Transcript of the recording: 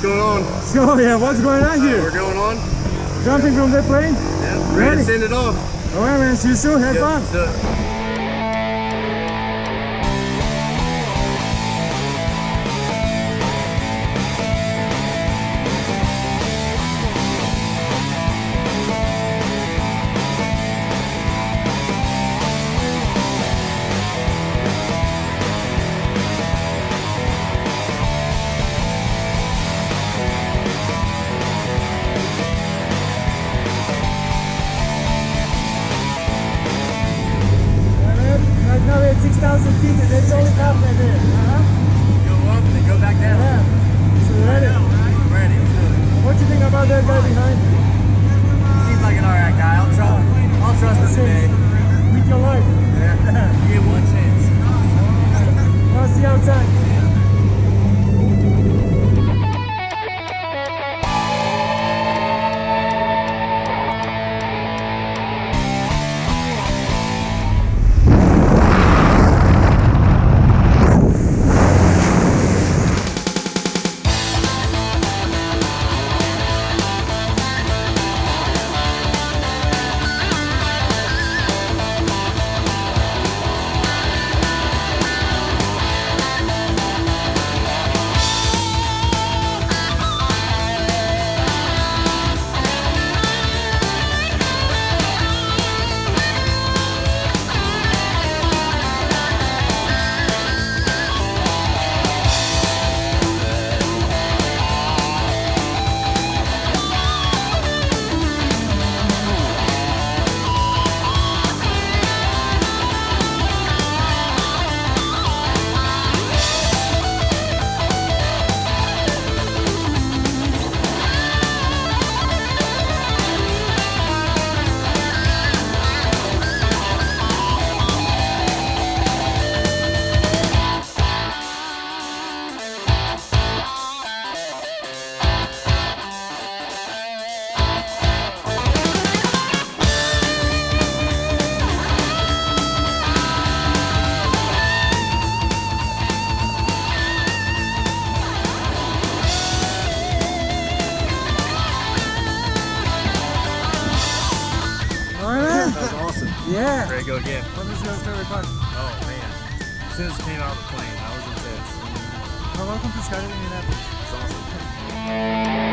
on. So yeah, what's going on here? We're going on. Jumping from the plane? Yeah. Ready, Ready. to send it off. Alright man, see you soon, have Yep, fun. 6,000 feet and it's only half right there. Uh-huh. Go up and then go back down. Yeah. So you ready? Ready, let's do it. What do you think about that guy behind? Seems like an alright guy. I'll trust. I'll trust him today. With your life. Yeah. You get one chance. I'll see you outside. Yeah. Ready to go again. What was your favorite part? Oh man. As soon as it came out of the plane, I was intense. Well, welcome to Skydiving Indianapolis. It's awesome.